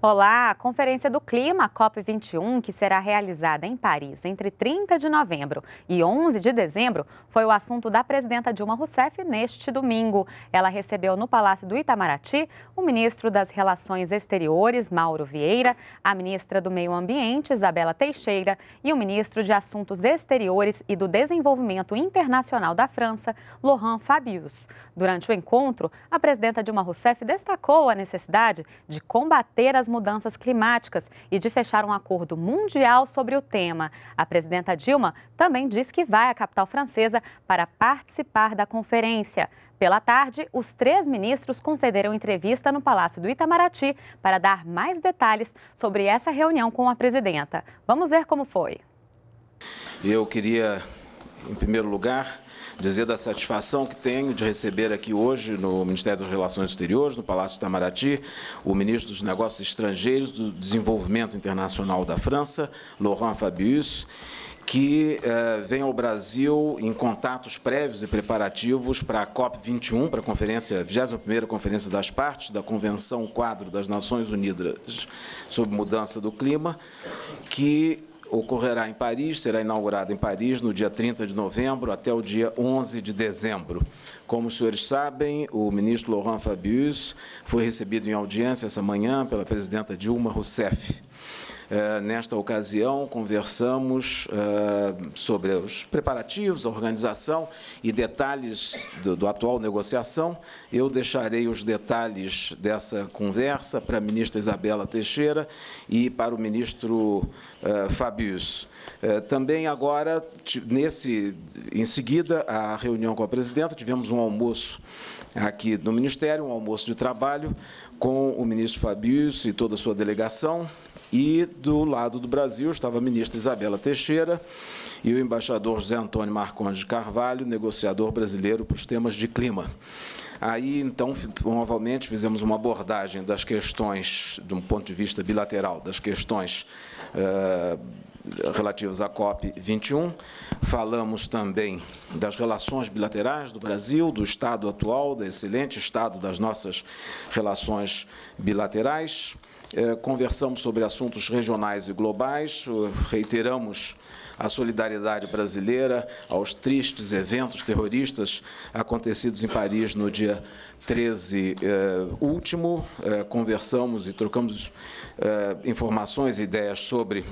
Olá, a Conferência do Clima, COP21, que será realizada em Paris entre 30 de novembro e 11 de dezembro, foi o assunto da presidenta Dilma Rousseff neste domingo. Ela recebeu no Palácio do Itamaraty o ministro das Relações Exteriores, Mauro Vieira, a ministra do Meio Ambiente, Isabela Teixeira, e o ministro de Assuntos Exteriores e do Desenvolvimento Internacional da França, Laurent Fabius. Durante o encontro, a presidenta Dilma Rousseff destacou a necessidade de combater as mudanças climáticas e de fechar um acordo mundial sobre o tema. A presidenta Dilma também disse que vai à capital francesa para participar da conferência. Pela tarde, os três ministros concederam entrevista no Palácio do Itamaraty para dar mais detalhes sobre essa reunião com a presidenta. Vamos ver como foi. Eu queria, em primeiro lugar, dizer da satisfação que tenho de receber aqui hoje no Ministério das Relações Exteriores, no Palácio Itamaraty, o ministro dos Negócios Estrangeiros do Desenvolvimento Internacional da França, Laurent Fabius, que eh, vem ao Brasil em contatos prévios e preparativos para a COP21, para a conferência, 21ª Conferência das Partes da Convenção Quadro das Nações Unidas sobre Mudança do Clima, que ocorrerá em Paris, será inaugurada em Paris no dia 30 de novembro até o dia 11 de dezembro. Como os senhores sabem, o ministro Laurent Fabius foi recebido em audiência essa manhã pela presidenta Dilma Rousseff. Eh, nesta ocasião, conversamos eh, sobre os preparativos, a organização e detalhes do, do, atual negociação. Eu deixarei os detalhes dessa conversa para a ministra Isabela Teixeira e para o ministro uh, Fabius. também agora, nesse, em seguida, a reunião com a presidenta, tivemos um almoço aqui no Ministério, um almoço de trabalho com o ministro Fabius e toda a sua delegação, e do lado do Brasil estava a ministra Isabela Teixeira e o embaixador José Antônio Marcondes de Carvalho, negociador brasileiro para os temas de clima. Aí, então, novamente, fizemos uma abordagem das questões, de um ponto de vista bilateral, das questões uh, relativas à COP21. Falamos também das relações bilaterais do Brasil, do estado atual, do excelente estado das nossas relações bilaterais. É, conversamos sobre assuntos regionais e globais, reiteramos a solidariedade brasileira aos tristes eventos terroristas acontecidos em Paris no dia 13 eh, último. Eh, conversamos e trocamos eh, informações e ideias sobre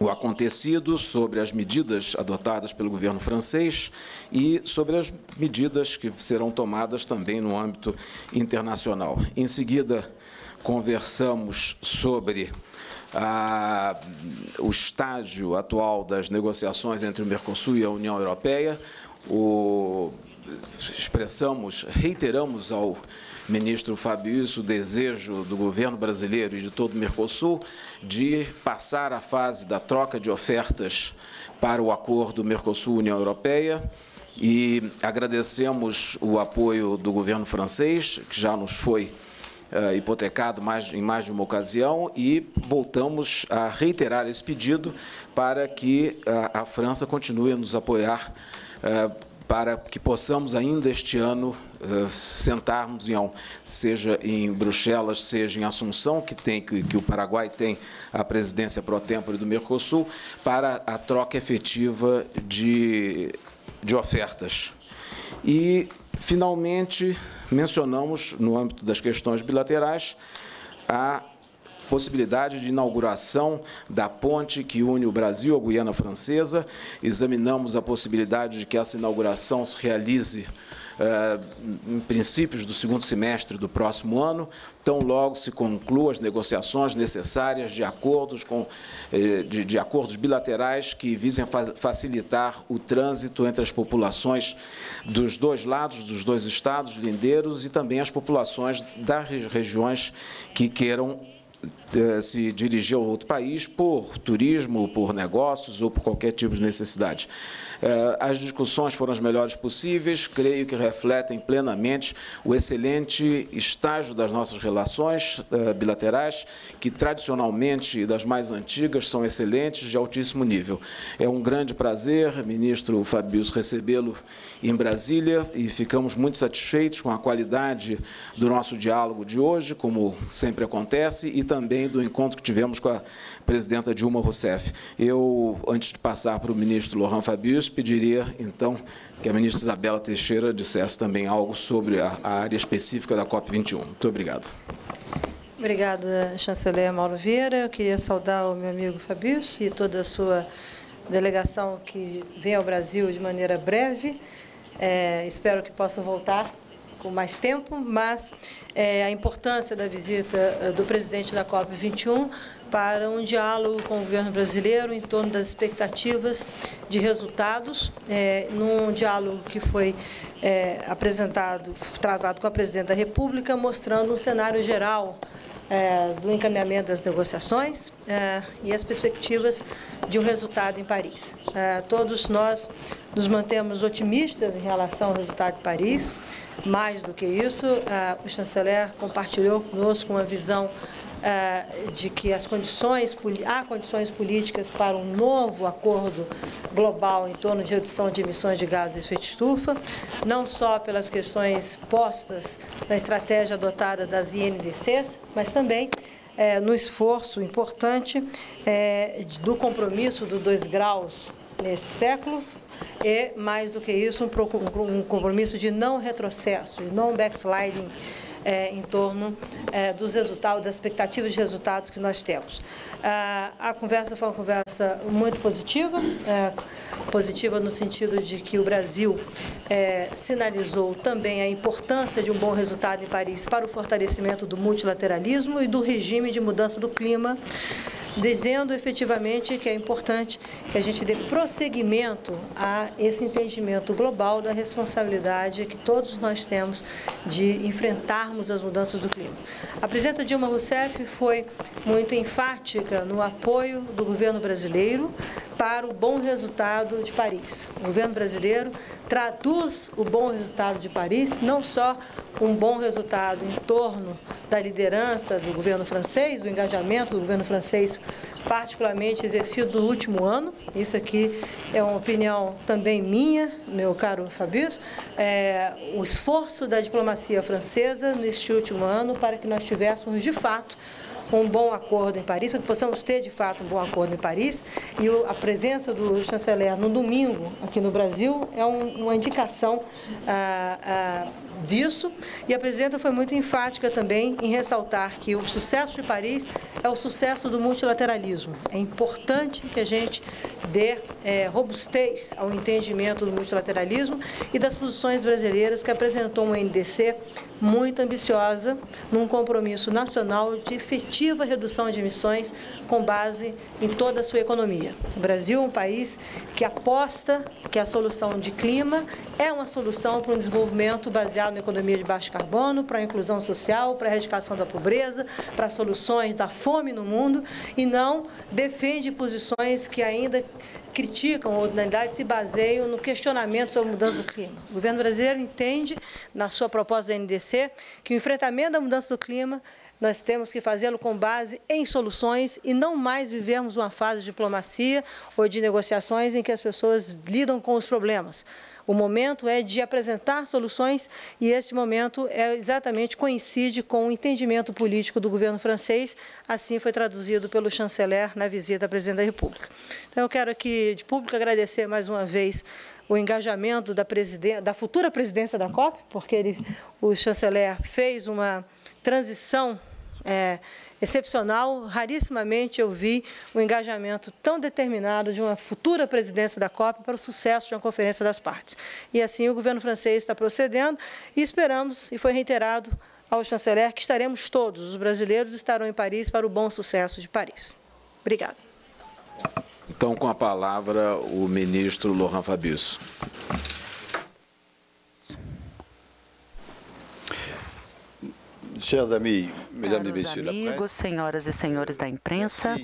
o acontecido, sobre as medidas adotadas pelo governo francês e sobre as medidas que serão tomadas também no âmbito internacional. Em seguida, conversamos sobre ah, o estágio atual das negociações entre o Mercosul e a União Europeia. O, expressamos, reiteramos ao ministro Fábio o desejo do governo brasileiro e de todo o Mercosul de passar a fase da troca de ofertas para o acordo Mercosul-União Europeia e agradecemos o apoio do governo francês, que já nos foi uh, hipotecado mais, em mais de uma ocasião e voltamos a reiterar esse pedido para que a, a França continue a nos apoiar uh, para que possamos ainda este ano sentarmos em, seja em Bruxelas, seja em Assunção, que tem que, que o Paraguai tem a presidência pro tempore do Mercosul, para a troca efetiva de, de ofertas. E finalmente mencionamos, no âmbito das questões bilaterais, a possibilidade de inauguração da ponte que une o Brasil à Guiana Francesa. Examinamos a possibilidade de que essa inauguração se realize eh, em princípios do segundo semestre do próximo ano, tão logo se concluam as negociações necessárias de acordos, com, eh, de, de acordos bilaterais que visem facilitar o trânsito entre as populações dos dois lados, dos dois estados lindeiros e também as populações das regiões que queiram se dirigir a outro país por turismo, por negócios ou por qualquer tipo de necessidade. Eh, as discussões foram as melhores possíveis, creio que refletem plenamente o excelente estágio das nossas relações eh, bilaterais, que tradicionalmente das mais antigas são excelentes, de altíssimo nível. É um grande prazer, ministro Fabius, recebê-lo em Brasília e ficamos muito satisfeitos com a qualidade do nosso diálogo de hoje, como sempre acontece, e também do encontro que tivemos com a presidenta Dilma Rousseff. Eu, antes de passar para o ministro Laurent Fabius, pediria, então, que a ministra Isabela Teixeira dissesse também algo sobre a, área específica da COP21. Muito obrigado. Obrigada, chanceler Mauro Vieira. Eu queria saudar o meu amigo Fabius e toda a sua delegação que vem ao Brasil de maneira breve. É, espero que possa voltar com mais tempo, mas é, a importância da visita eh, do presidente da COP21 para um diálogo com o governo brasileiro em torno das expectativas de resultados, é, num diálogo que foi é, apresentado, travado com a presidente da República, mostrando um cenário geral é, do encaminhamento das negociações é, e as perspectivas de um resultado em Paris. É, todos nós nos mantemos otimistas em relação ao resultado de Paris. Mais do que isso, é, o chanceler compartilhou conosco uma visão é, de que as condições, há condições políticas para um novo acordo global em torno de redução de emissões de gases de efeito estufa, não só pelas questões postas na estratégia adotada das INDCs, mas também é, no esforço importante do compromisso dos dois graus nesse século e, mais do que isso, um, compromisso de não retrocesso, não backsliding é, em torno é, dos resultados, das expectativas de resultados que nós temos. Ah, a conversa foi uma conversa muito positiva, é, positiva no sentido de que o Brasil é, sinalizou também a importância de um bom resultado em Paris para o fortalecimento do multilateralismo e do regime de mudança do clima dizendo efetivamente que é importante que a gente dê prosseguimento a esse entendimento global da responsabilidade que todos nós temos de enfrentarmos as mudanças do clima. A presidenta Dilma Rousseff foi muito enfática no apoio do governo brasileiro para o bom resultado de Paris. O governo brasileiro traduz o bom resultado de Paris, não só um bom resultado em torno da liderança do governo francês, do engajamento do governo francês, particularmente exercido no último ano. Isso aqui é uma opinião também minha, meu caro Fabius. É, o esforço da diplomacia francesa neste último ano para que nós tivéssemos, de fato, um bom acordo em Paris, para que possamos ter de fato um bom acordo em Paris. E a presença do chanceler no domingo aqui no Brasil é uma indicação ah, ah, disso. E a presidenta foi muito enfática também em ressaltar que o sucesso de Paris é o sucesso do multilateralismo. É importante que a gente dê é, robustez ao entendimento do multilateralismo e das posições brasileiras que apresentou uma NDC muito ambiciosa num compromisso nacional de efetiva redução de emissões com base em toda a sua economia. O Brasil é um país que aposta que a solução de clima é uma solução para um desenvolvimento baseado na economia de baixo carbono, para a inclusão social, para a erradicação da pobreza, para soluções da fome no mundo e não defende posições que ainda criticam ou, na verdade, se baseiam no questionamento sobre a mudança do clima. O governo brasileiro entende, na sua proposta da NDC, que o enfrentamento da mudança do clima nós temos que fazê-lo com base em soluções e não mais vivermos uma fase de diplomacia ou de negociações em que as pessoas lidam com os problemas. O momento é de apresentar soluções e esse momento é exatamente coincide com o entendimento político do governo francês, assim foi traduzido pelo chanceler na visita à presidente da República. Então eu quero aqui de público agradecer mais uma vez o engajamento da, da futura presidência da COP, porque ele, o chanceler fez uma transição é, excepcional. Rarissimamente eu vi um engajamento tão determinado de uma futura presidência da COP para o sucesso de uma conferência das partes. E assim o governo francês está procedendo e esperamos, e foi reiterado ao chanceler, que estaremos todos, os brasileiros estarão em Paris para o bom sucesso de Paris. Obrigada. Então, com a palavra, o ministro Laurent Fabius. Chers amis, messieurs amigos, senhoras e senhores da imprensa,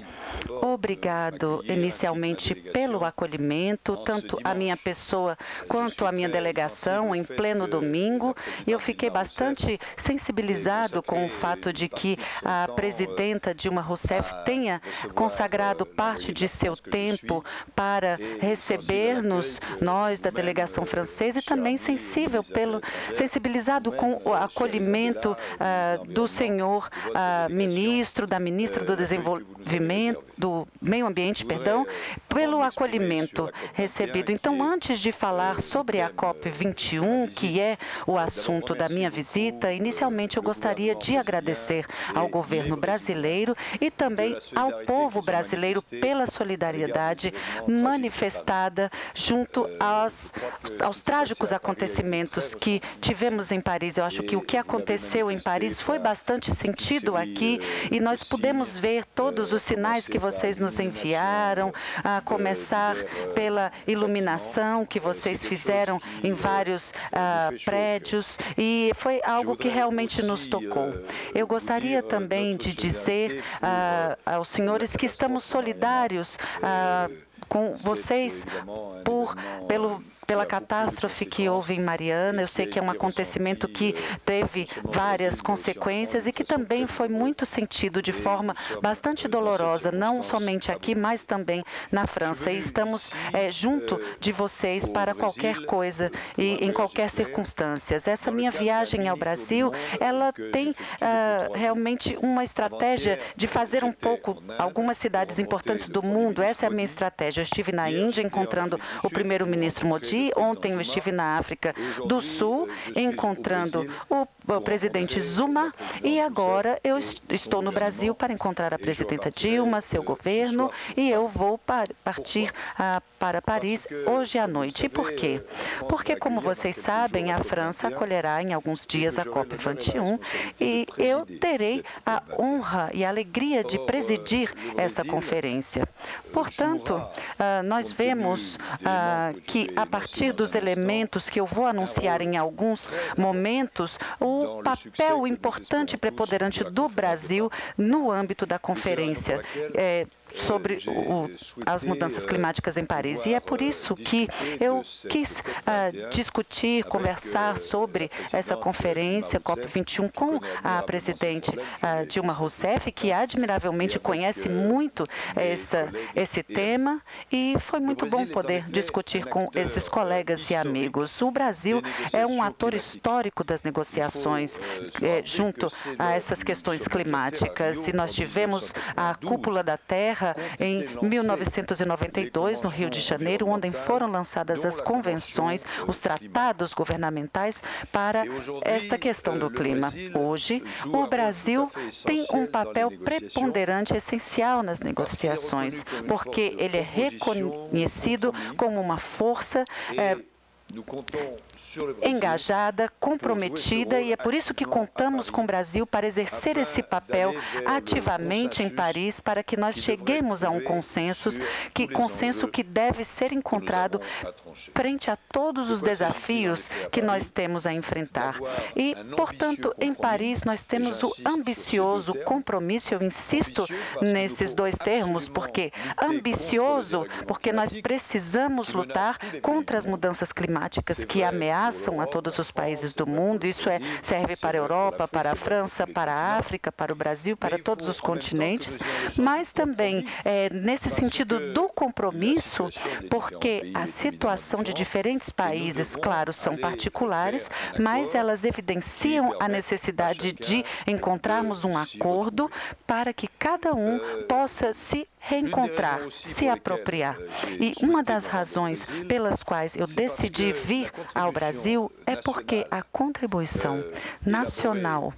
obrigado inicialmente pelo acolhimento, tanto a minha pessoa quanto a minha delegação em pleno domingo. E eu fiquei bastante sensibilizado com o fato de que a presidenta Dilma Rousseff tenha consagrado parte de seu tempo para receber-nos, nós da delegação francesa, e também sensível pelo sensibilizado com o acolhimento uh, do senhor uh, ministro, da ministra do Desenvolvimento, do Meio Ambiente, perdão, pelo acolhimento recebido. Então, antes de falar sobre a COP21, que é o assunto da minha visita, inicialmente eu gostaria de agradecer ao governo brasileiro e também ao povo brasileiro pela solidariedade manifestada junto aos, aos trágicos acontecimentos que tivemos em Paris. Eu acho que o que aconteceu em Paris foi bastante sentido aqui e nós pudemos ver todos os sinais que vocês nos enviaram, a começar pela iluminação que vocês fizeram em vários uh, prédios e foi algo que realmente nos tocou. Eu gostaria também de dizer uh, aos senhores que estamos solidários uh, com vocês por, pelo pela catástrofe que houve em Mariana. Eu sei que é um acontecimento que teve várias consequências e que também foi muito sentido de forma bastante dolorosa, não somente aqui, mas também na França. E estamos é, junto de vocês para qualquer coisa e em qualquer circunstância. Essa minha viagem ao Brasil, ela tem uh, realmente uma estratégia de fazer um pouco algumas cidades importantes do mundo. Essa é a minha estratégia. Eu estive na Índia encontrando o primeiro-ministro Modi Ontem eu estive na África do Sul, encontrando o presidente Zuma e agora eu estou no Brasil para encontrar a presidenta Dilma, seu governo, e eu vou partir para Paris hoje à noite. E por quê? Porque, como vocês sabem, a França acolherá em alguns dias a COP21 e eu terei a honra e a alegria de presidir essa conferência. Portanto, ah, nós vemos ah, que, a partir dos elementos que eu vou anunciar em alguns momentos, o papel importante e preponderante do Brasil no âmbito da conferência. É, sobre o, as mudanças climáticas em Paris. E é por isso que eu quis uh, discutir, conversar sobre essa conferência COP21 com a presidente uh, Dilma Rousseff, que admiravelmente conhece muito essa, esse tema, e foi muito bom poder discutir com esses colegas e amigos. O Brasil é um ator histórico das negociações eh, junto a essas questões climáticas. E nós tivemos a cúpula da Terra Em 1992, no Rio de Janeiro, onde foram lançadas as convenções, os tratados governamentais para esta questão do clima. Hoje, o Brasil tem um papel preponderante, essencial nas negociações, porque ele é reconhecido como uma força. É, engajada, comprometida e é por isso que contamos com o Brasil para exercer esse papel ativamente em Paris para que nós cheguemos a um consenso, que consenso que deve ser encontrado frente a todos os desafios que nós temos a enfrentar. E, portanto, em Paris nós temos o ambicioso compromisso, eu insisto nesses dois termos, porque ambicioso, porque nós precisamos lutar contra as mudanças climáticas que ameaçam ameaçam a todos os países do mundo. Isso é, serve para a Europa, para a França, para a África, para o Brasil, para todos os continentes, mas também é, nesse sentido do compromisso, porque a situação de diferentes países, claro, são particulares, mas elas evidenciam a necessidade de encontrarmos um acordo para que cada um possa se reencontrar, se apropriar. E uma das razões pelas quais eu decidi vir ao Brasil é porque a contribuição nacional,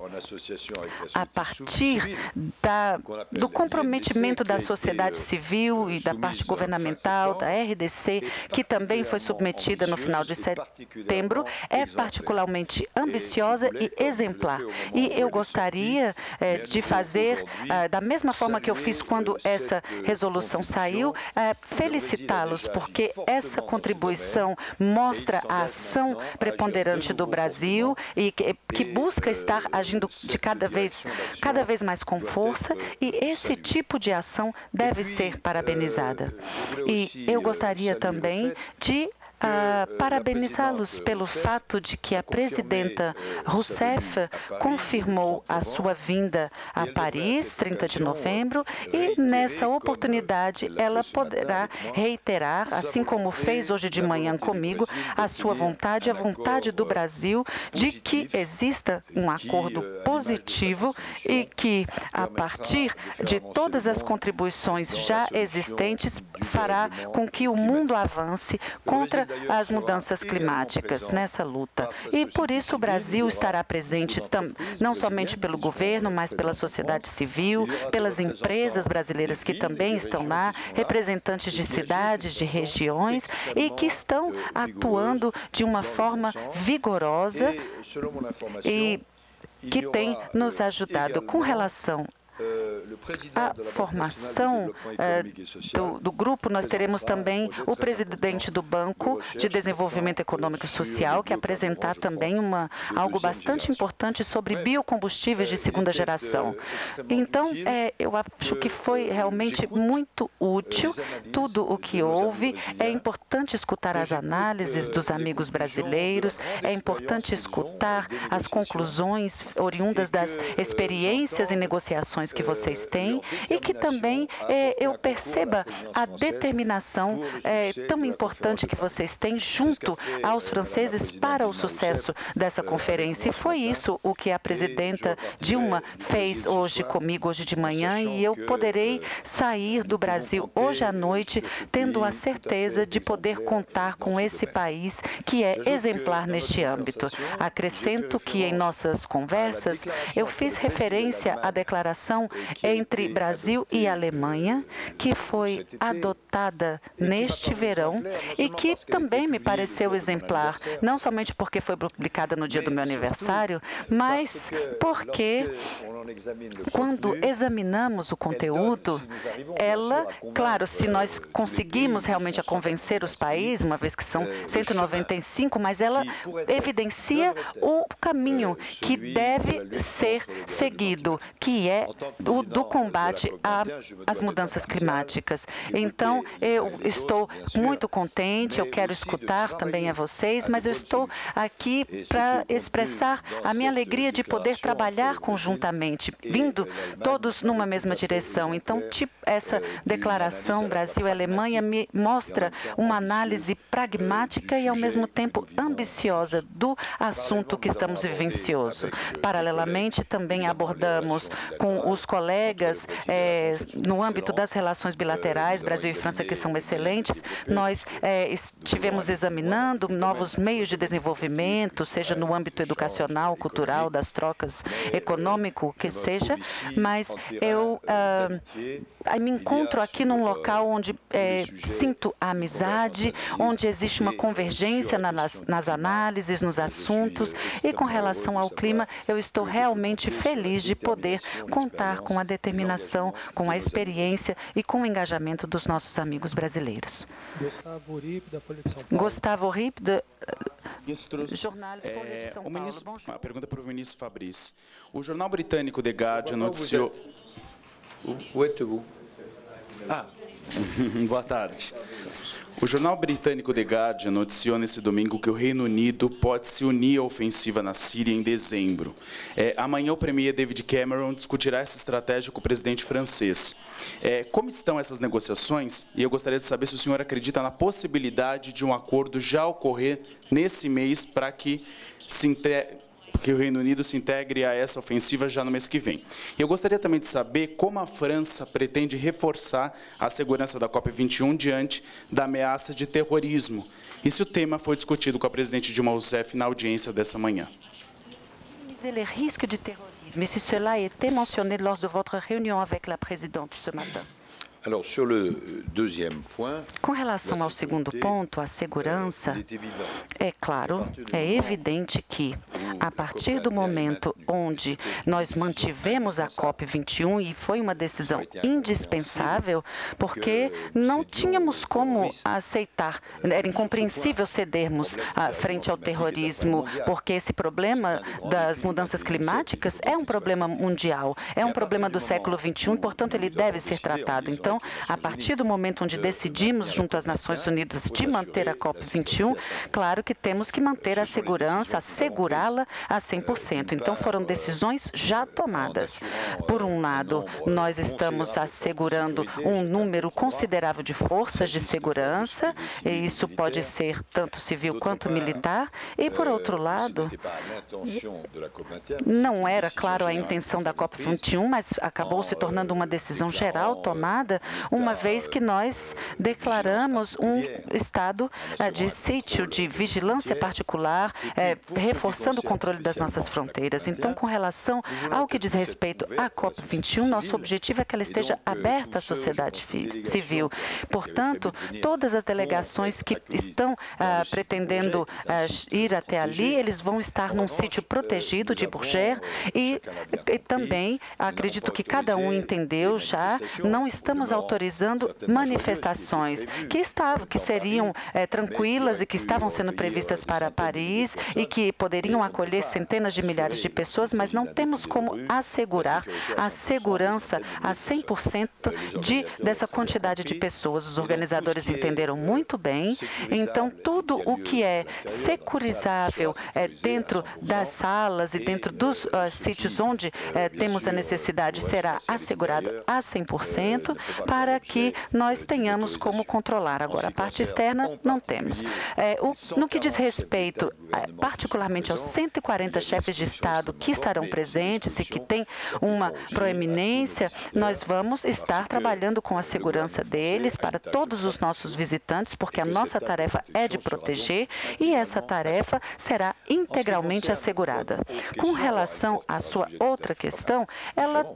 a partir da, do comprometimento da sociedade civil e da parte governamental, da RDC, que também foi submetida no final de setembro, é particularmente ambiciosa e exemplar. E eu gostaria eh, de fazer, ah, da mesma forma que eu fiz quando essa resolução saiu, é, felicitá-los, porque essa contribuição mostra a ação preponderante do Brasil e que, que busca estar agindo de cada vez, cada vez mais com força, e esse tipo de ação deve ser parabenizada. E eu gostaria também de uh, parabenizá-los pelo fato de que a presidenta Rousseff confirmou a sua vinda a Paris, 30 de novembro, e nessa oportunidade ela poderá reiterar, assim como fez hoje de manhã comigo, a sua vontade, a vontade do Brasil de que exista um acordo positivo e que, a partir de todas as contribuições já existentes, fará com que o mundo avance contra as mudanças climáticas nessa luta. E por isso o Brasil estará presente não somente pelo governo, mas pela sociedade civil, pelas empresas brasileiras que também estão lá, representantes de cidades, de regiões e que estão atuando de uma forma vigorosa e que tem nos ajudado com relação a formação eh, do, do, grupo, nós teremos também o presidente do Banco de Desenvolvimento Econômico e Social, que apresentar também uma, algo bastante importante sobre biocombustíveis de segunda geração. Então, é, eu acho que foi realmente muito útil tudo o que houve. É importante escutar as análises dos amigos brasileiros, é importante escutar as conclusões oriundas das experiências e negociações que vocês têm e que também é, eu perceba a determinação é, tão importante que vocês têm junto aos franceses para o sucesso dessa conferência. E foi isso o que a presidenta Dilma fez hoje comigo, hoje de manhã, e eu poderei sair do Brasil hoje à noite tendo a certeza de poder contar com esse país que é exemplar neste âmbito. Acrescento que em nossas conversas eu fiz referência à declaração entre Brasil e Alemanha, que foi adotada neste verão e que também me pareceu exemplar, não somente porque foi publicada no dia do meu aniversário, mas porque quando examinamos o conteúdo, ela, claro, se nós conseguimos realmente a convencer os países, uma vez que são 195, mas ela evidencia o caminho que deve ser seguido, que é do, do combate às mudanças climáticas. Então, eu estou muito contente, eu quero escutar também a vocês, mas eu estou aqui para expressar a minha alegria de poder trabalhar conjuntamente, vindo todos numa mesma direção. Então, tipo, essa declaração Brasil Alemanha me mostra uma análise pragmática e, ao mesmo tempo, ambiciosa do assunto que estamos vivencioso. Paralelamente, também abordamos com os colegas é, no âmbito das relações bilaterais, Brasil e França, que são excelentes, nós é, estivemos examinando novos meios de desenvolvimento, seja no âmbito educacional, cultural, das trocas econômico, que seja, mas eu ah, me encontro aqui num local onde é, sinto a amizade, onde existe uma convergência nas, nas análises, nos assuntos, e com relação ao clima, eu estou realmente feliz de poder contar com a determinação, com a experiência e com o engajamento dos nossos amigos brasileiros. Gustavo Rip, da Folha de São Paulo. Gustavo Rip, do Jornal Folha de São Paulo. Ministro, a pergunta para o ministro Fabrício. O jornal britânico The Guardian noticiou... Ah. Boa tarde. O jornal britânico The Guardian noticiou nesse domingo que o Reino Unido pode se unir à ofensiva na Síria em dezembro. É, amanhã o premier David Cameron discutirá essa estratégia com o presidente francês. É, como estão essas negociações? E eu gostaria de saber se o senhor acredita na possibilidade de um acordo já ocorrer nesse mês para que se que o Reino Unido se integre a essa ofensiva já no mês que vem. Eu gostaria também de saber como a França pretende reforçar a segurança da COP21 diante da ameaça de terrorismo. E se o tema foi discutido com a presidente Dilma Rousseff na audiência dessa manhã. Le risque de terrorisme, se cela a lors de votre réunion avec la présidente ce matin. Com relação ao segundo ponto, a segurança, é claro, é evidente que A partir do momento onde nós mantivemos a COP21 e foi uma decisão indispensável, porque não tínhamos como aceitar, era incompreensível cedermos frente ao terrorismo, porque esse problema das mudanças climáticas é um problema mundial, é um problema do século XXI, portanto, ele deve ser tratado. Então, a partir do momento onde decidimos, junto às Nações Unidas, de manter a COP21, claro que temos que manter a segurança, assegurá-la a 100%. Então, foram decisões já tomadas. Por um lado, nós estamos assegurando um número considerável de forças de segurança, e isso pode ser tanto civil quanto militar, e, por outro lado, não era, claro, a intenção da COP21, mas acabou se tornando uma decisão geral tomada, uma vez que nós declaramos um estado eh, de sítio, de vigilância particular, é, reforçando o controle das nossas fronteiras. Então, com relação ao que diz respeito à COP21, nosso objetivo é que ela esteja aberta à sociedade civil. Portanto, todas as delegações que estão ah, pretendendo ah, ir até ali, eles vão estar num sítio protegido de Bourget e, e também acredito que cada um entendeu já, não estamos autorizando manifestações que estavam, que seriam é, tranquilas e que estavam sendo previstas para Paris e que poderiam acolher centenas de milhares de pessoas, mas não temos como assegurar a segurança a 100% de, dessa quantidade de pessoas. Os organizadores entenderam muito bem, então tudo o que é securizável é, dentro das salas e dentro dos uh, sítios onde é, temos a necessidade será assegurado a 100% para que nós tenhamos como controlar. Agora, a parte externa não temos. É, o, no que diz respeito, é, particularmente aos 140 chefes de Estado que estarão presentes e que têm uma proeminência, nós vamos estar trabalhando com a segurança deles para todos os nossos visitantes, porque a nossa tarefa é de proteger e essa tarefa será integralmente assegurada. Com relação à sua outra questão, ela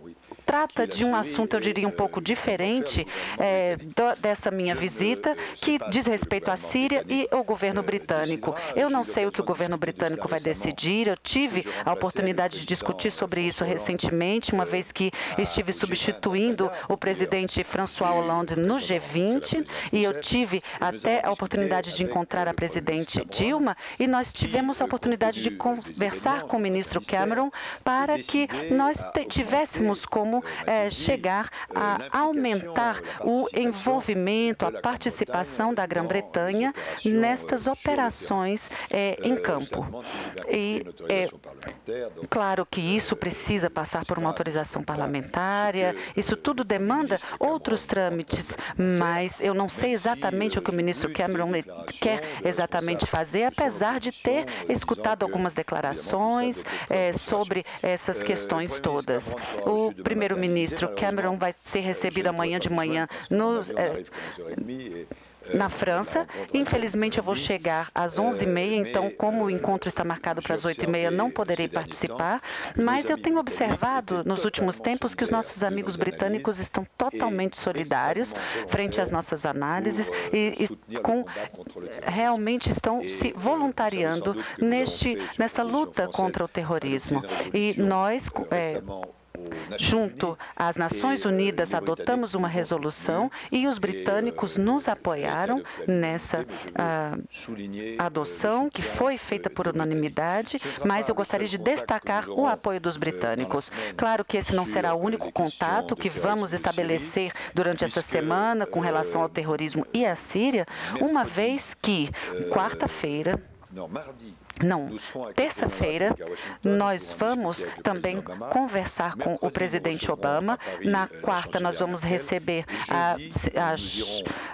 trata de um assunto, eu diria, um pouco diferente é, do, dessa minha visita, que diz respeito à Síria e ao governo britânico. Eu não sei o que o governo britânico vai decidir, eu tive a oportunidade de discutir sobre isso recentemente, uma vez que estive substituindo o presidente François Hollande no G20, e eu tive até a oportunidade de encontrar a presidente Dilma, e nós tivemos a oportunidade de conversar com o ministro Cameron para que nós tivéssemos como é, chegar a aumentar o envolvimento, a participação da Grã-Bretanha nestas operações é, em campo. E é claro que isso precisa passar por uma autorização parlamentar, isso tudo demanda outros trâmites, mas eu não sei exatamente o que o ministro Cameron quer exatamente fazer, apesar de ter escutado algumas declarações é, sobre essas questões todas. O primeiro-ministro Cameron vai ser recebido amanhã de manhã no, é, na França. Infelizmente, eu vou chegar às 11h30, então, como o encontro está marcado para as 8h30, não poderei participar. Mas eu tenho observado nos últimos tempos que os nossos amigos britânicos estão totalmente solidários frente às nossas análises e, e com, realmente estão se voluntariando neste, nessa luta contra o terrorismo. E nós, é, Junto às Nações Unidas, adotamos uma resolução e os britânicos nos apoiaram nessa uh, adoção, que foi feita por unanimidade, mas eu gostaria de destacar o apoio dos britânicos. Claro que esse não será o único contato que vamos estabelecer durante essa semana com relação ao terrorismo e à Síria, uma vez que, quarta-feira, não, terça-feira nós vamos também conversar com o presidente Obama. Na quarta nós vamos receber a, a,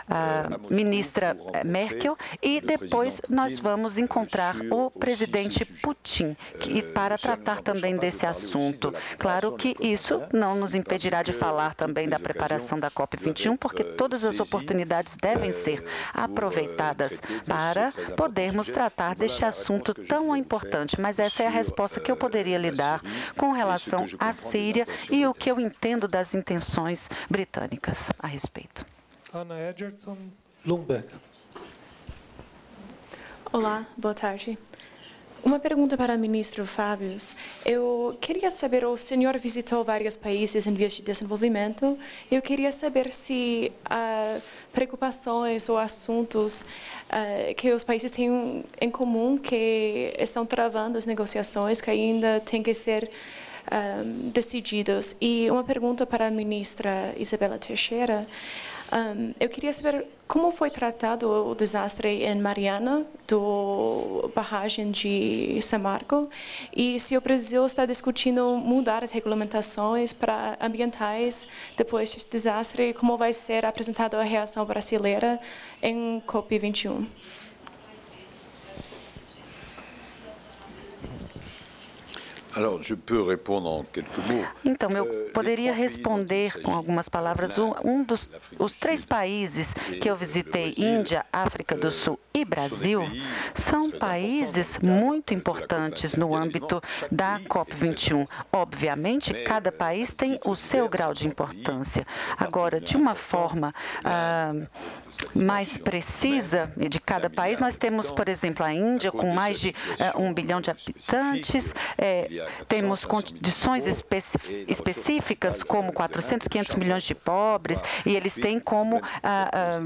a ministra Merkel e depois nós vamos encontrar o presidente Putin que, para tratar também desse assunto. Claro que isso não nos impedirá de falar também da preparação da COP21, porque todas as oportunidades devem ser aproveitadas para podermos tratar deste assunto assunto tão importante, mas essa é a resposta que eu poderia lhe dar com relação à Síria e o que eu entendo das intenções britânicas a respeito. Ana Edgerton, Bloomberg. Olá, boa tarde. Uma pergunta para o ministro Fábio. Eu queria saber, o senhor visitou vários países em vias de desenvolvimento. Eu queria saber se uh, preocupações ou assuntos uh, que os países têm em comum que estão travando as negociações, que ainda têm que ser um, decididos. E uma pergunta para a ministra Isabela Teixeira. Um, eu queria saber como foi tratado o desastre em Mariana, do barragem de Samarco, e se o Brasil está discutindo mudar as regulamentações para ambientais depois desse desastre, como vai ser apresentada a reação brasileira em COP21. Então, eu euh, poderia responder com algumas palavras. Um dos os três países que eu visitei, Índia, África do Sul e Brasil, são países muito importantes no âmbito da COP21. Obviamente, cada país tem o seu grau de importância. Agora, de uma forma ah, mais precisa de cada país, nós temos, por exemplo, a Índia com mais de ah, um bilhão de habitantes. É, temos condições específicas, como 400, 500 milhões de pobres, e eles têm como. Ah, ah,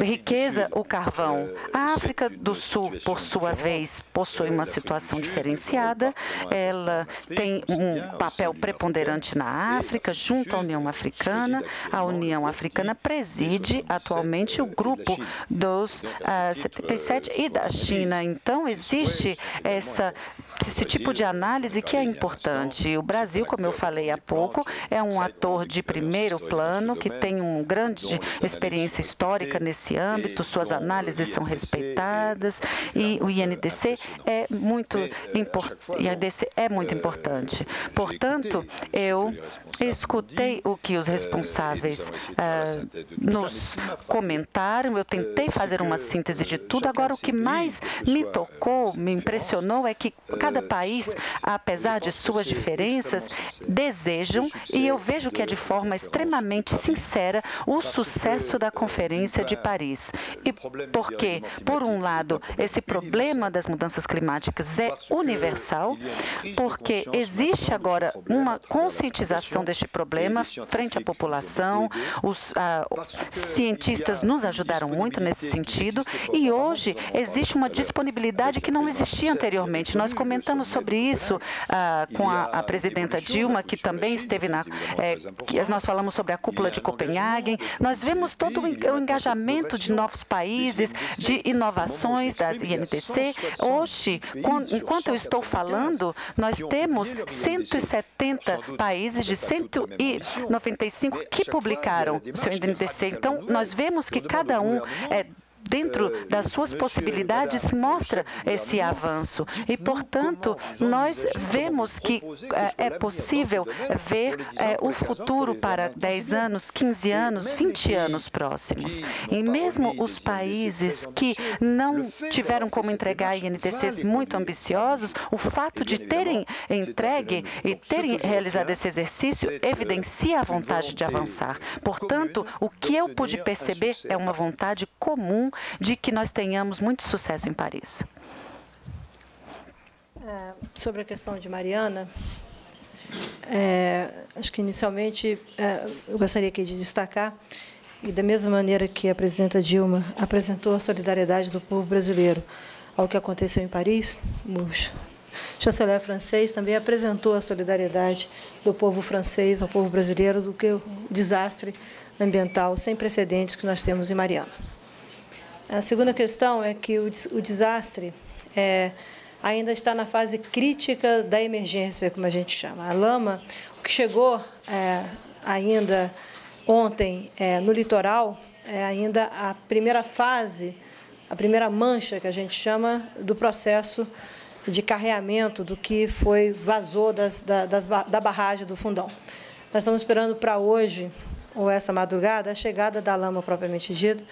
riqueza o carvão. A África do Sul, por sua vez, possui uma situação diferenciada. Ela tem um papel preponderante na África, junto à União Africana. A União Africana preside atualmente o grupo dos uh, 77 e da China. Então, existe essa esse tipo de análise que é importante. O Brasil, como eu falei há pouco, é um ator de primeiro plano que tem uma grande experiência histórica nesse âmbito, suas análises são respeitadas e o INDC é muito, INDC é muito importante. Portanto, eu escutei o que os responsáveis uh, nos comentaram, eu tentei fazer uma síntese de tudo. Agora, o que mais me tocou, me impressionou é que cada país, apesar de suas diferenças, desejam, e eu vejo que é de forma extremamente sincera, o sucesso da Conferência de Paris. E porque, por um lado, esse problema das mudanças climáticas é universal, porque existe agora uma conscientização deste problema frente à população, os ah, cientistas nos ajudaram muito nesse sentido, e hoje existe uma disponibilidade que não existia anteriormente. Nós comentamos comentamos sobre isso ah, com a, a, presidenta Dilma, que também esteve na. É, nós falamos sobre a cúpula de Copenhague. Nós vemos todo o engajamento de novos países, de inovações das INDC. Hoje, enquanto eu estou falando, nós temos 170 países de 195 que publicaram o seu INDC. Então, nós vemos que cada um é, dentro das suas possibilidades, mostra esse avanço. E, portanto, nós vemos que é, é possível ver é, o futuro para 10 anos, 15 anos, 20 anos próximos. E mesmo os países que não tiveram como entregar INDCs muito ambiciosos, o fato de terem entregue e terem realizado esse exercício evidencia a vontade de avançar. Portanto, o que eu pude perceber é uma vontade comum de que nós tenhamos muito sucesso em Paris. É, sobre a questão de Mariana, é, acho que inicialmente é, eu gostaria aqui de destacar, e da mesma maneira que a presidenta Dilma apresentou a solidariedade do povo brasileiro ao que aconteceu em Paris, o chanceler francês também apresentou a solidariedade do povo francês ao povo brasileiro do que o desastre ambiental sem precedentes que nós temos em Mariana. A segunda questão é que o, o desastre é, ainda está na fase crítica da emergência, como a gente chama. A lama, o que chegou é, ainda ontem é, no litoral, é ainda a primeira fase, a primeira mancha que a gente chama do processo de carreamento do que foi vazou das, da, das, da barragem do fundão. Nós estamos esperando para hoje, ou essa madrugada, a chegada da lama propriamente dita,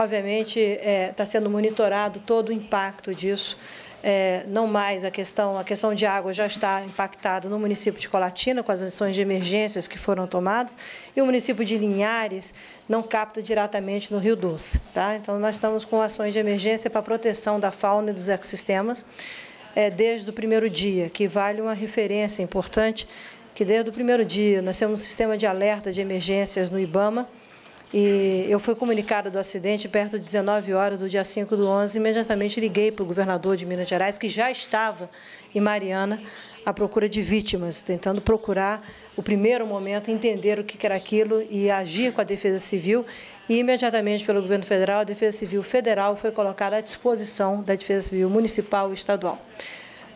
Obviamente, está é, tá sendo monitorado todo o impacto disso. É, não mais a questão, a questão de água já está impactada no município de Colatina, com as ações de emergências que foram tomadas, e o município de Linhares não capta diretamente no Rio Doce. Tá? Então, nós estamos com ações de emergência para a proteção da fauna e dos ecossistemas. é, desde o primeiro dia, que vale uma referência importante, que desde o primeiro dia nós temos um sistema de alerta de emergências no IBAMA, e eu fui comunicada do acidente perto de 19 horas do dia 5 do 11. Imediatamente liguei para o governador de Minas Gerais, que já estava em Mariana, à procura de vítimas, tentando procurar o primeiro momento, entender o que era aquilo e agir com a Defesa Civil. E imediatamente pelo governo federal, a Defesa Civil Federal foi colocada à disposição da Defesa Civil Municipal e Estadual.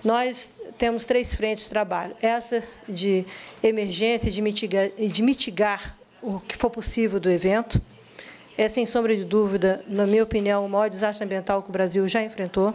Nós temos três frentes de trabalho. Essa de emergência e de de mitigar o que for possível do evento. É, sem sombra de dúvida, na minha opinião, o maior desastre ambiental que o Brasil já enfrentou.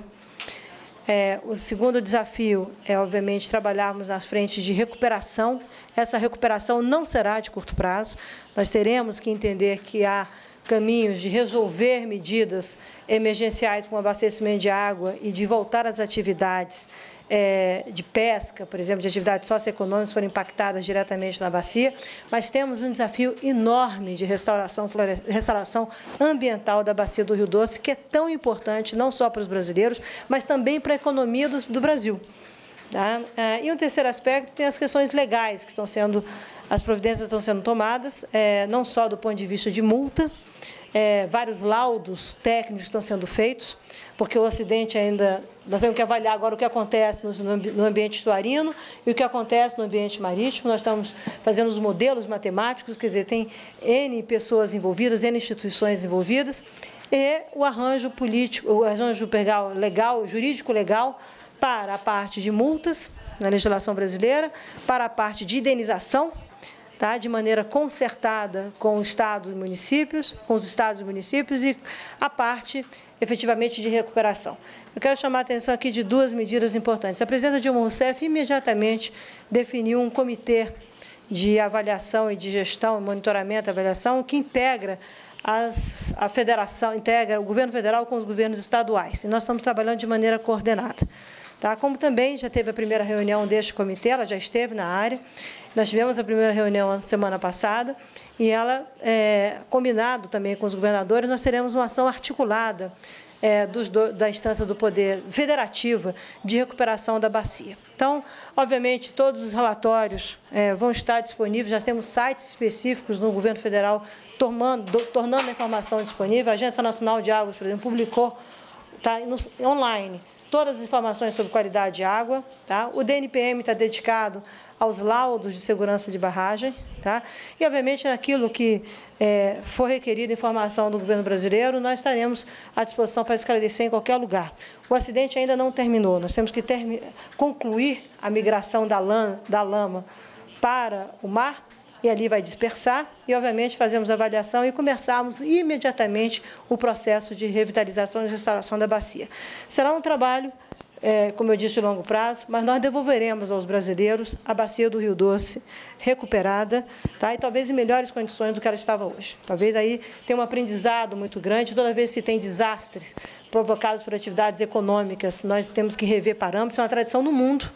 É, o segundo desafio é, obviamente, trabalharmos nas frentes de recuperação. Essa recuperação não será de curto prazo. Nós teremos que entender que há caminhos de resolver medidas emergenciais com abastecimento de água e de voltar às atividades é, de pesca, por exemplo, de atividades socioeconômicas foram impactadas diretamente na bacia, mas temos um desafio enorme de restauração, restauração ambiental da bacia do Rio Doce, que é tão importante não só para os brasileiros, mas também para a economia do, do Brasil. Tá? É, e um terceiro aspecto tem as questões legais que estão sendo, as providências estão sendo tomadas, é, não só do ponto de vista de multa, é, vários laudos técnicos estão sendo feitos, porque o acidente ainda. Nós temos que avaliar agora o que acontece no, no ambiente estuarino e o que acontece no ambiente marítimo. Nós estamos fazendo os modelos matemáticos, quer dizer, tem N pessoas envolvidas, N instituições envolvidas, e o arranjo político, o arranjo legal, jurídico legal, para a parte de multas na legislação brasileira, para a parte de indenização tá, de maneira concertada com o Estado e municípios, com os estados e municípios e a parte efetivamente de recuperação. Eu quero chamar a atenção aqui de duas medidas importantes. A presidenta Dilma Rousseff imediatamente definiu um comitê de avaliação e de gestão, monitoramento e avaliação, que integra as, a federação, integra o governo federal com os governos estaduais. E nós estamos trabalhando de maneira coordenada. Tá? Como também já teve a primeira reunião deste comitê, ela já esteve na área, nós tivemos a primeira reunião semana passada e ela, é, combinado também com os governadores, nós teremos uma ação articulada é, dos, do, da instância do poder federativa de recuperação da bacia. Então, obviamente, todos os relatórios é, vão estar disponíveis, já temos sites específicos no governo federal tornando, do, tornando a informação disponível. A Agência Nacional de Águas, por exemplo, publicou tá, no, online todas as informações sobre qualidade de água. Tá? O DNPM está dedicado aos laudos de segurança de barragem, tá? E, obviamente, naquilo que é, for requerido informação do governo brasileiro, nós estaremos à disposição para esclarecer em qualquer lugar. O acidente ainda não terminou, nós temos que concluir a migração da lama para o mar, e ali vai dispersar, e, obviamente, fazemos avaliação e começarmos imediatamente o processo de revitalização e restauração da bacia. Será um trabalho é, como eu disse, de longo prazo, mas nós devolveremos aos brasileiros a bacia do Rio Doce recuperada, tá? e talvez em melhores condições do que ela estava hoje. Talvez aí tenha um aprendizado muito grande, toda vez que tem desastres provocados por atividades econômicas, nós temos que rever parâmetros, é uma tradição no mundo,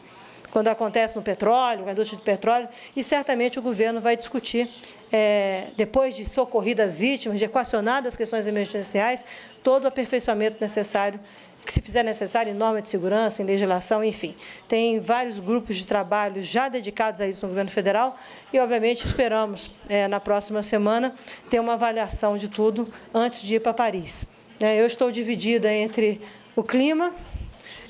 quando acontece no petróleo, na indústria de petróleo, e certamente o governo vai discutir, é, depois de socorridas as vítimas, de equacionadas as questões emergenciais, todo o aperfeiçoamento necessário que se fizer necessário em norma de segurança, em legislação, enfim. Tem vários grupos de trabalho já dedicados a isso no governo federal e, obviamente, esperamos, é, na próxima semana, ter uma avaliação de tudo antes de ir para Paris. É, eu estou dividida entre o clima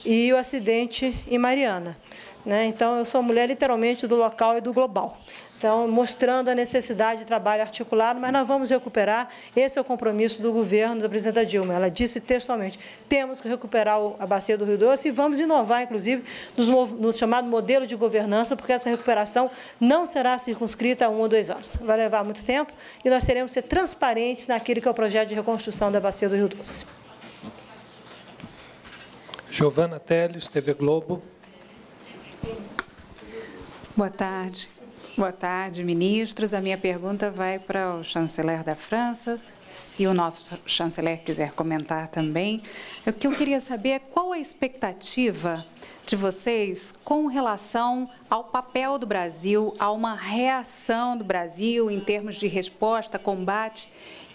e o acidente em Mariana. Né? Então, eu sou mulher literalmente do local e do global. Então, mostrando a necessidade de trabalho articulado, mas nós vamos recuperar. Esse é o compromisso do governo da presidenta Dilma. Ela disse textualmente: temos que recuperar a bacia do Rio Doce e vamos inovar, inclusive, no chamado modelo de governança, porque essa recuperação não será circunscrita a um ou dois anos. Vai levar muito tempo e nós teremos que ser transparentes naquilo que é o projeto de reconstrução da bacia do Rio Doce. Giovana Teles, TV Globo. Boa tarde. Boa tarde, ministros. A minha pergunta vai para o chanceler da França. Se o nosso chanceler quiser comentar também, o que eu queria saber é qual a expectativa de vocês com relação ao papel do Brasil, a uma reação do Brasil em termos de resposta, combate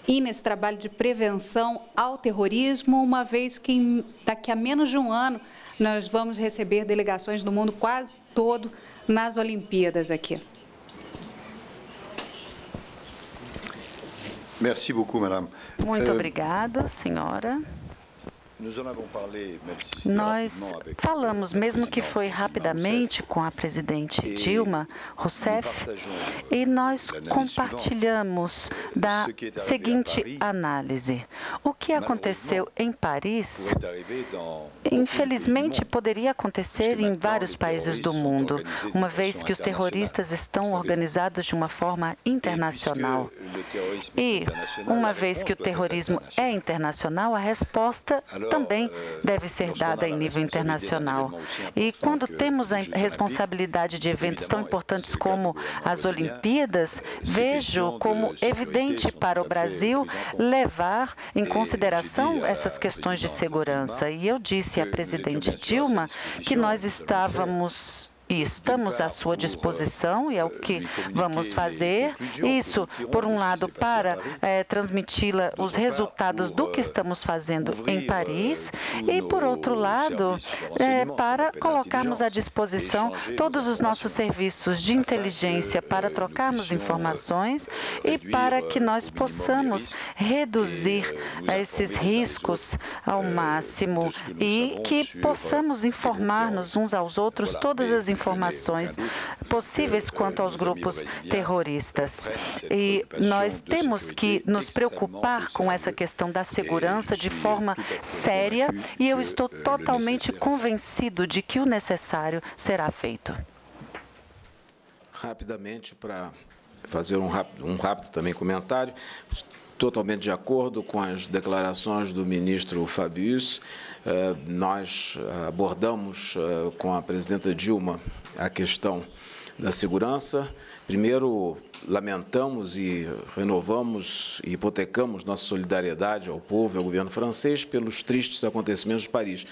ir nesse trabalho de prevenção ao terrorismo, uma vez que daqui a menos de um ano nós vamos receber delegações do mundo quase todo nas Olimpíadas aqui. Merci beaucoup, madame. Muito Euh, obrigada, senhora. Nós falamos, mesmo que foi rapidamente, com a presidente Dilma Rousseff, e nós compartilhamos da seguinte análise. O que aconteceu em Paris, arrivé dans infelizmente, poderia acontecer em vários países do mundo, uma vez que os terroristas estão organizados de uma forma internacional. E, uma vez que o terrorismo é internacional, a resposta também euh, deve ser dada em nível internacional. E quando que temos a responsabilidade de eventos tão importantes como as Olimpíadas, vejo como evidente para o Brasil levar em consideração essas questões de segurança. E eu disse à presidente Dilma que nós estávamos e estamos à sua disposição e é o que vamos fazer. Isso, por um lado, para eh, transmiti-la os resultados do que estamos fazendo em Paris e, por outro lado, eh, para colocarmos à disposição todos os nossos serviços de inteligência para trocarmos informações e para que nós possamos reduzir esses riscos ao máximo e que possamos informar-nos uns aos outros todas as informações possíveis quanto aos grupos terroristas. E nós temos que nos preocupar com essa questão da segurança de forma séria e eu estou totalmente convencido de que o necessário será feito. Rapidamente, para fazer um rápido, um rápido também comentário, totalmente de acordo com as declarações do ministro Fabius. Eh, Nós eh, abordamos eh, com a presidenta Dilma a questão da segurança. Primeiro, lamentamos e renovamos e hipotecamos nossa solidariedade ao povo e ao governo francês pelos tristes acontecimentos de Paris.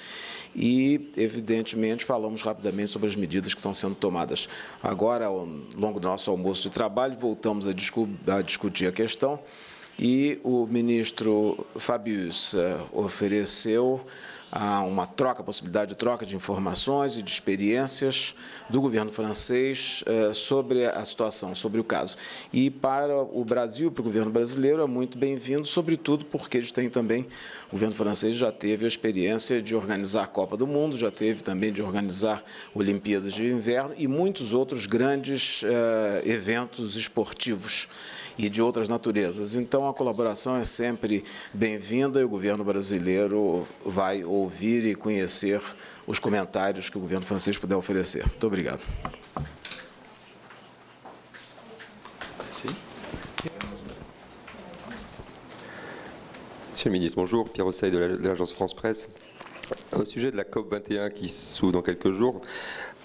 E, evidentemente, falamos rapidamente sobre as medidas que estão sendo tomadas. Agora, ao longo do nosso almoço de trabalho, voltamos a, discu a discutir a questão e o ministro Fabius ofereceu uma troca, a possibilidade de troca de informações e de experiências do governo francês eh, sobre a situação, sobre o caso. E para o Brasil, para o governo brasileiro, é muito bem-vindo, sobretudo porque eles têm também, o governo francês já teve a experiência de organizar a Copa do Mundo, já teve também de organizar Olimpíadas de Inverno e muitos outros grandes eh, eventos esportivos e de outras naturezas. Então, a colaboração é sempre bem-vinda e o governo brasileiro vai ouvir e conhecer os comentários que o governo francês puder oferecer. Muito obrigado. Monsieur le ministre, bonjour. Pierre Rosseil de la- de l'agence France Presse. Au sujet de la COP21 qui s'ouvre dans quelques jours,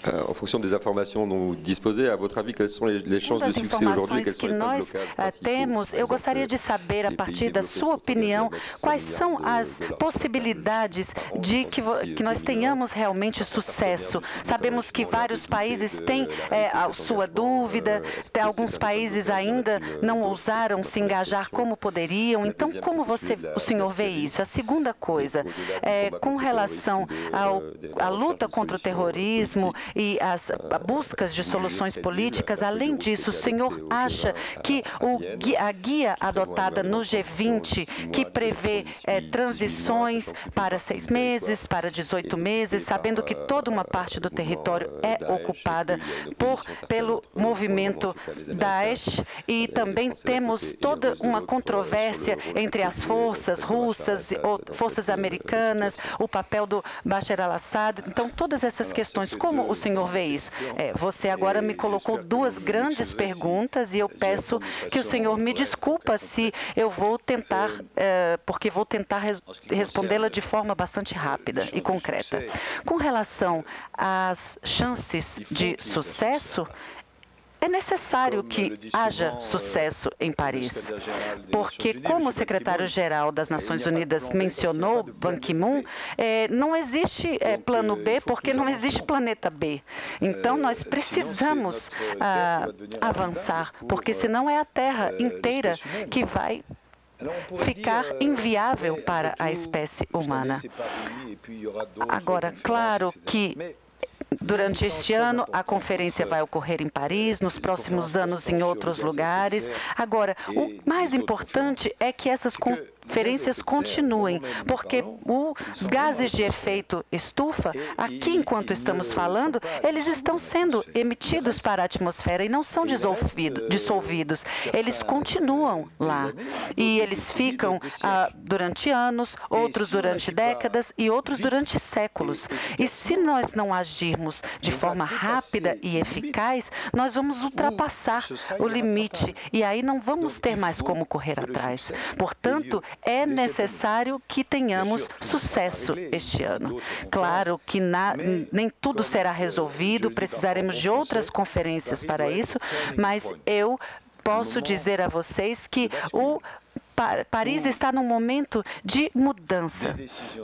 euh, en fonction des informations dont vous disposez, à votre avis, quelles sont les, les chances de succès aujourd'hui informações Quels sont que les nós eh, temos, eu gostaria de saber, a partir da sua opinião, mettre 100 quais são as possibilidades de que, que nós tenhamos realmente sucesso. Sabemos que vários países têm eh, a sua dúvida, tem alguns países ainda não ousaram se engajar como poderiam. Então, como você, o senhor vê isso? A segunda coisa, é, com relação ao, à luta contra o terrorismo e as buscas de soluções políticas, além disso, o senhor acha que o, a guia adotada no G20, que prevê eh, transições para seis meses, para 18 meses, sabendo que toda uma parte do território é ocupada por, pelo movimento Daesh e também temos toda uma controvérsia entre as forças russas forças americanas, o papel do Bashar al-Assad. Então, todas essas questões, como o senhor vê isso? É, você agora me colocou duas grandes perguntas e eu peço que o senhor me desculpa se eu vou tentar, eh, porque vou tentar res- respondê-la de forma bastante rápida e concreta. Com relação às chances de sucesso, é necessário que haja sucesso em Paris, porque, como o secretário-geral das Nações Unidas mencionou, Ban Ki-moon, eh, não existe eh, plano B porque não existe planeta B. Então, nós precisamos ah, avançar, porque senão é a Terra inteira que vai ficar inviável para a espécie humana. Agora, claro que Durante este ano, a conferência vai ocorrer em Paris, nos próximos anos em outros lugares. Agora, o mais importante é que essas conferências continuem, porque os gases de efeito estufa, aqui enquanto estamos falando, eles estão sendo emitidos para a atmosfera e não são dissolvidos. Eles continuam lá. E eles ficam ah, durante anos, outros durante décadas e outros durante séculos. E se nós não agirmos de forma rápida e eficaz, nós vamos ultrapassar o limite. E aí não vamos ter mais como correr atrás. Portanto, é necessário que tenhamos sucesso este ano. Claro que na, nem tudo será resolvido, precisaremos de outras conferências para isso, mas eu posso dizer a vocês que o Paris está num momento de mudança,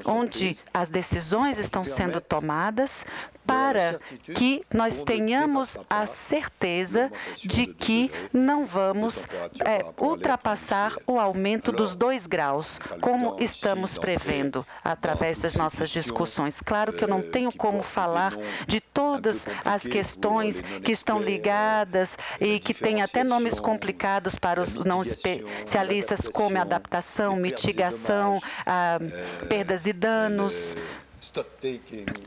onde as decisões estão sendo tomadas para que nós tenhamos a certeza de que não vamos é, ultrapassar o aumento dos dois graus, como estamos prevendo através das nossas discussões. Claro que eu não tenho como falar de todas as questões que estão ligadas e que têm até nomes complicados para os não especialistas, como adaptação, mitigação, ah, perdas e danos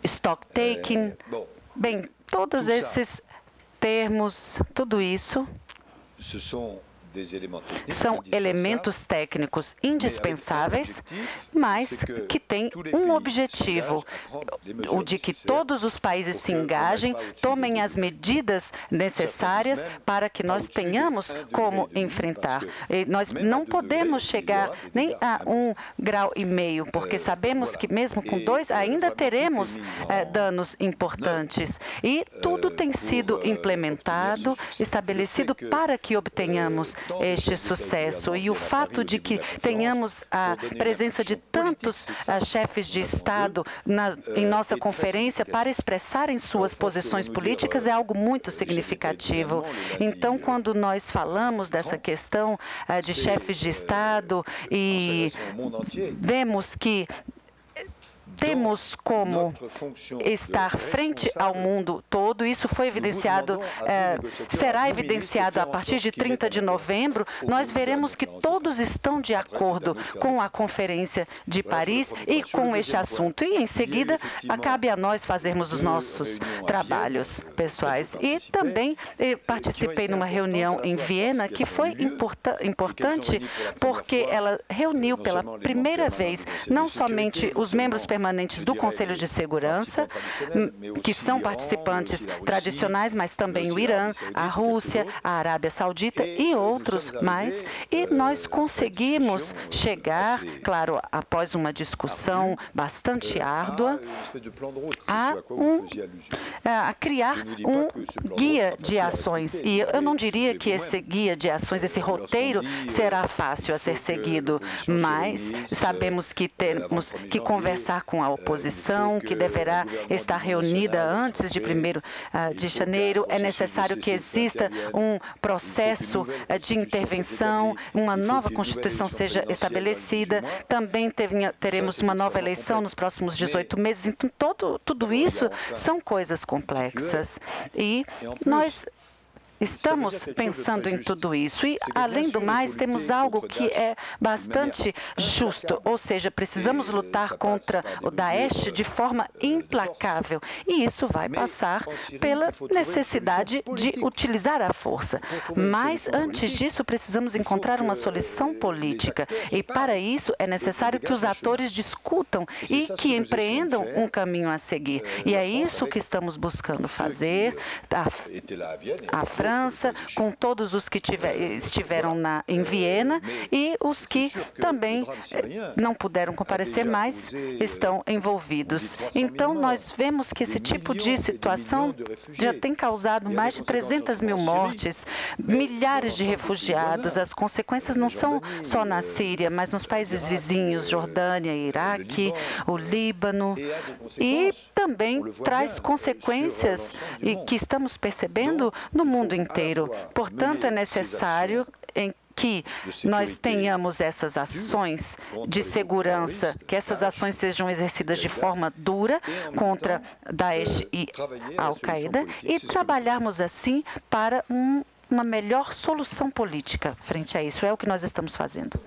stock taking. Bem, todos esses termos, tudo isso são elementos técnicos indispensáveis, mas que têm um objetivo, o de que todos os países se engajem, tomem as medidas necessárias para que nós tenhamos como enfrentar. E nós não podemos chegar nem a um grau e meio, porque sabemos que mesmo com dois ainda teremos eh, danos importantes. E tudo tem sido implementado, estabelecido para que obtenhamos este sucesso. E o fato de que tenhamos a presença de tantos uh, chefes de Estado na, em nossa conferência para expressarem suas posições políticas é algo muito significativo. Então, quando nós falamos dessa questão uh, de chefes de Estado e vemos que temos como estar frente ao mundo todo. Isso foi evidenciado, é, será evidenciado a partir de 30 de novembro. Nós veremos que todos estão de acordo com a Conferência de Paris e com este assunto. E, em seguida, cabe a nós fazermos os nossos trabalhos pessoais. E também eh, participei numa reunião em Viena que foi importa importante porque ela reuniu pela primeira vez não somente os membros permanentes permanentes do Conselho de Segurança, que são participantes tradicionais, mas também o Irã, a Rússia, a Arábia Saudita e outros mais. E nós conseguimos chegar, claro, após uma discussão bastante árdua, a, um, a criar um guia de ações. E eu não diria que esse guia de ações, esse roteiro, será fácil a ser seguido, mas sabemos que temos que conversar com a oposição, que deverá estar reunida antes de 1 ah, de janeiro. É necessário que exista um processo ah, de intervenção, uma nova Constituição seja estabelecida. Também teremos uma nova eleição nos próximos 18 meses. Então, todo, tudo isso são coisas complexas. E nós Estamos pensando em tudo isso e, além do mais, temos algo que é bastante justo, ou seja, precisamos lutar contra o Daesh de forma implacável. E isso vai passar pela necessidade de utilizar a força. Mas, antes disso, precisamos encontrar uma solução política. E, para isso, é necessário que os atores discutam e que empreendam um caminho a seguir. E é isso que estamos buscando fazer. A, a França Com todos os que tiver, estiveram na, em Viena e os que também eh, não puderam comparecer, mas estão envolvidos. Então, nós vemos que esse tipo de situação já tem causado mais de 300 mil mortes, milhares de refugiados. As consequências não são só na Síria, mas nos países vizinhos, Jordânia, Iraque, o Líbano, e também traz consequências que estamos percebendo no mundo inteiro. Portanto, é necessário que nós tenhamos essas ações de segurança, que essas ações sejam exercidas de forma dura contra Daesh e Al-Qaeda e trabalharmos assim para um, uma melhor solução política frente a isso. É o que nós estamos fazendo.